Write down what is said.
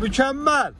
mükemmel.